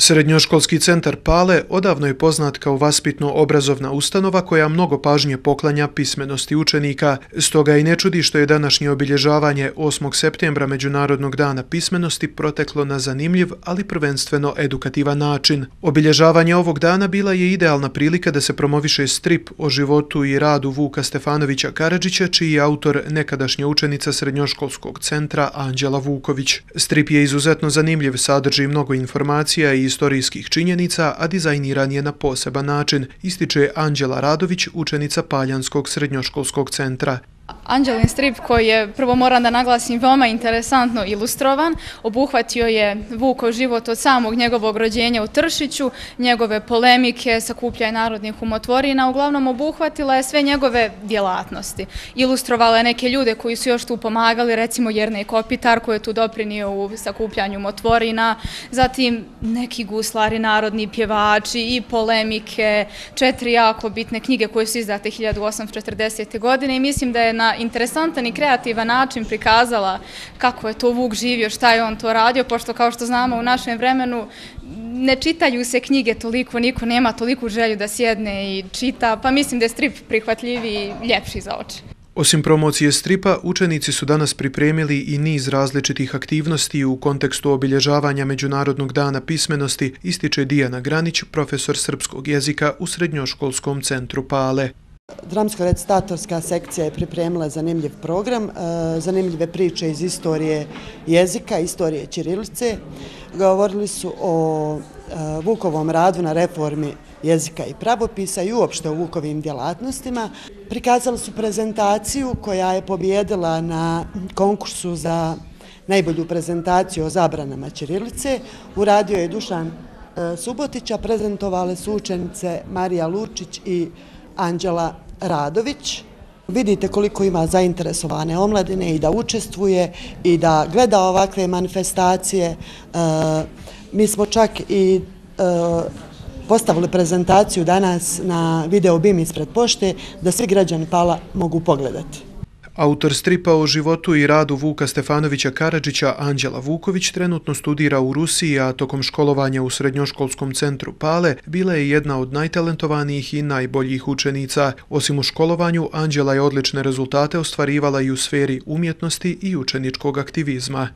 Srednjoškolski centar Pale odavno je poznat kao vaspitno-obrazovna ustanova koja mnogo pažnje poklanja pismenosti učenika. Stoga i ne čudi što je današnje obilježavanje 8. septembra Međunarodnog dana pismenosti proteklo na zanimljiv, ali prvenstveno edukativan način. Obilježavanje ovog dana bila je idealna prilika da se promoviše strip o životu i radu Vuka Stefanovića Karadžića, čiji je autor nekadašnja učenica Srednjoškolskog centra Anđela Vuković. Strip je izuzetno zanimljiv, sadrži mnogo informacija i istorijskih činjenica, a dizajniran je na poseban način, ističe Anđela Radović, učenica Paljanskog srednjoškolskog centra. Anđelin strip koji je, prvo moram da naglasim, veoma interesantno ilustrovan. Obuhvatio je Vuko život od samog njegovog rođenja u Tršiću, njegove polemike, sakupljaj narodnih umotvorina, uglavnom obuhvatila je sve njegove djelatnosti. Ilustrovala je neke ljude koji su još tu pomagali, recimo Jernej Kopitar koji je tu doprinio u sakupljanju umotvorina, zatim neki guslari, narodni pjevači i polemike, četiri jako bitne knjige koje su izdate 1840. godine i mislim da je na interesantan i kreativan način prikazala kako je to Vuk živio, šta je on to radio, pošto kao što znamo u našem vremenu ne čitaju se knjige toliko, niko nema toliko želju da sjedne i čita, pa mislim da je strip prihvatljivi i ljepši za oči. Osim promocije stripa, učenici su danas pripremili i niz različitih aktivnosti u kontekstu obilježavanja Međunarodnog dana pismenosti, ističe Dijana Granić, profesor srpskog jezika u Srednjoškolskom centru Pale. Dramsko-recitatorska sekcija je pripremila zanimljiv program, e, zanimljive priče iz istorije jezika, istorije Čirilice. Govorili su o e, Vukovom radu na reformi jezika i pravopisa i uopšte o Vukovim djelatnostima. Prikazali su prezentaciju koja je pobjedila na konkursu za najbolju prezentaciju o zabranama Čirilice. Uradio je Dušan e, Subotića, prezentovale su učenice Marija Lučić i Anđela Radović. Vidite koliko ima zainteresovane omladine i da učestvuje i da gleda ovakve manifestacije. E, mi smo čak i e, postavili prezentaciju danas na video BIM ispred pošte da svi građani Pala mogu pogledati. Autor stripa o životu i radu Vuka Stefanovića Karadžića, Anđela Vuković, trenutno studira u Rusiji, a tokom školovanja u Srednjoškolskom centru Pale bila je jedna od najtalentovanijih i najboljih učenica. Osim u školovanju, Anđela je odlične rezultate ostvarivala i u sferi umjetnosti i učeničkog aktivizma.